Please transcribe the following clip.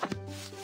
フフ。